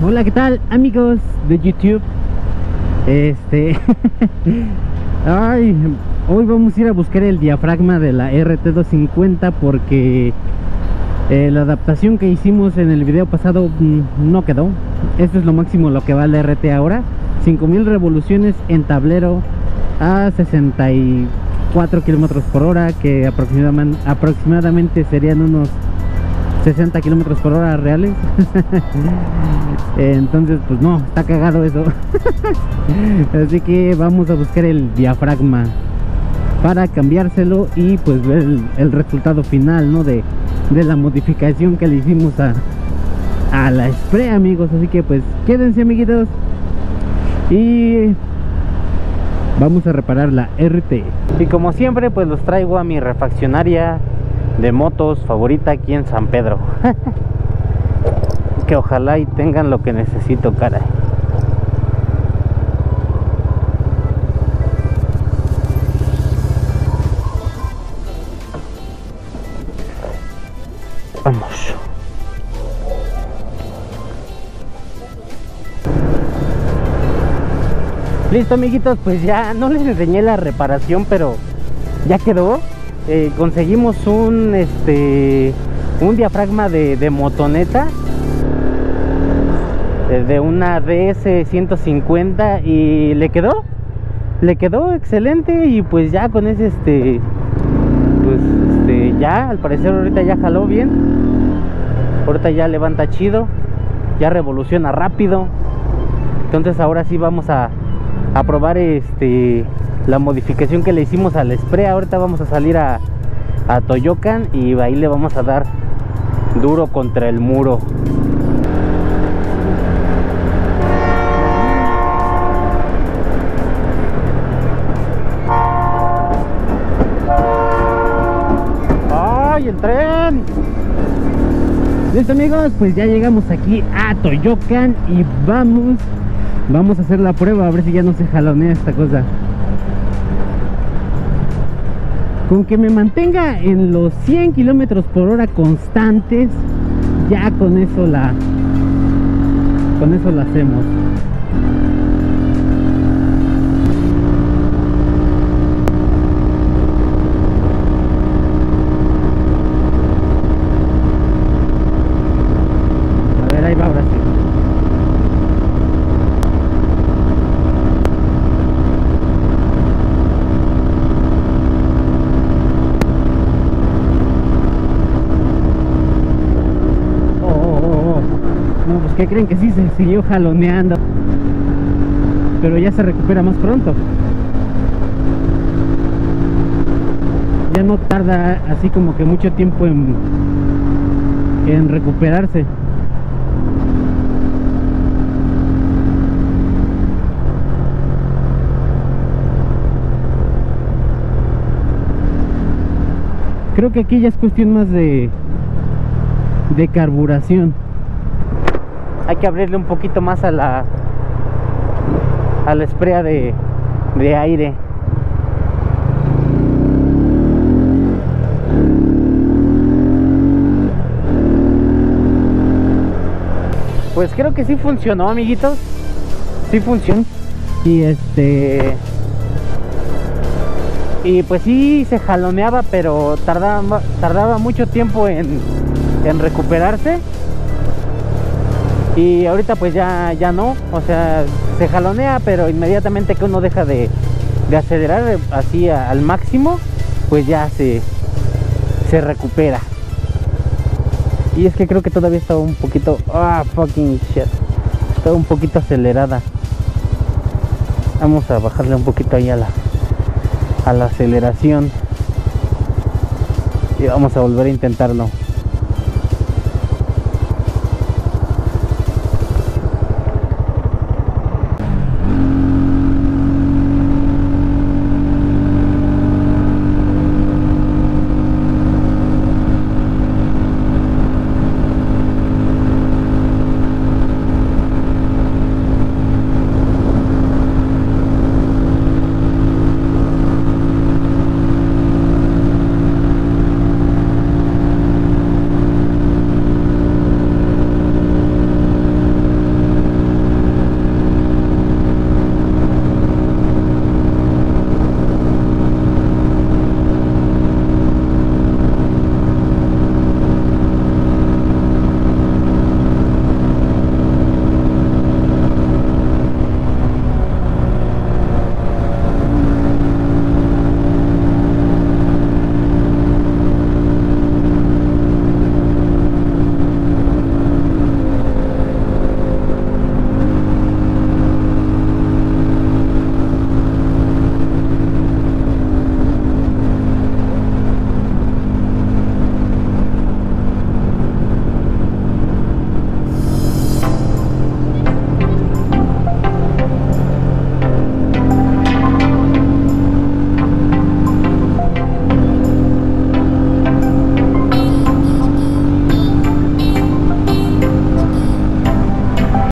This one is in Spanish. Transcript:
Hola, ¿qué tal amigos de YouTube? Este... Ay, hoy vamos a ir a buscar el diafragma de la RT250 porque eh, la adaptación que hicimos en el video pasado mm, no quedó. Esto es lo máximo lo que va la RT ahora. 5000 revoluciones en tablero a 64 kilómetros por hora, que aproximadamente, aproximadamente serían unos 60 kilómetros por hora reales. Entonces pues no está cagado eso. Así que vamos a buscar el diafragma para cambiárselo y pues ver el, resultado final no de, de, la modificación que le hicimos a, a la spray amigos. Así que pues quédense amiguitos. Y vamos a reparar la RT y como siempre pues los traigo a mi refaccionaria de motos favorita aquí en San Pedro. Que ojalá y tengan lo que necesito caray. Vamos. Listo amiguitos pues ya no les enseñé la reparación pero ya quedó eh, conseguimos un este un diafragma de, motoneta de una DS 150 y le quedó le quedó excelente y pues ya con ese este pues este ya al parecer ahorita ya jaló bien ahorita ya levanta chido ya revoluciona rápido. Entonces ahora sí vamos a, a probar este la modificación que le hicimos al spray. Ahorita vamos a salir a, a Toyocan y ahí le vamos a dar duro contra el muro. ¡Ay, el tren! Listo amigos, pues ya llegamos aquí a Toyocan y vamos, vamos a hacer la prueba a ver si ya no se jalonea esta cosa. Con que me mantenga en los 100 kilómetros por hora constantes ya con eso la con eso la hacemos ¿Qué creen que sí se siguió jaloneando? Pero ya se recupera más pronto. Ya no tarda así como que mucho tiempo en, en recuperarse. Creo que aquí ya es cuestión más de de carburación hay que abrirle un poquito más a la a la esprea de, de aire. Pues creo que sí funcionó amiguitos. Sí funcionó y este y pues sí se jaloneaba pero tardaba tardaba mucho tiempo en, en recuperarse y ahorita pues ya, ya no, o sea, se jalonea, pero inmediatamente que uno deja de, acelerar así al máximo, pues ya se, se recupera. Y es que creo que todavía estaba un poquito, ah, fucking shit, estaba un poquito acelerada. Vamos a bajarle un poquito ahí a la, a la aceleración. Y vamos a volver a intentarlo.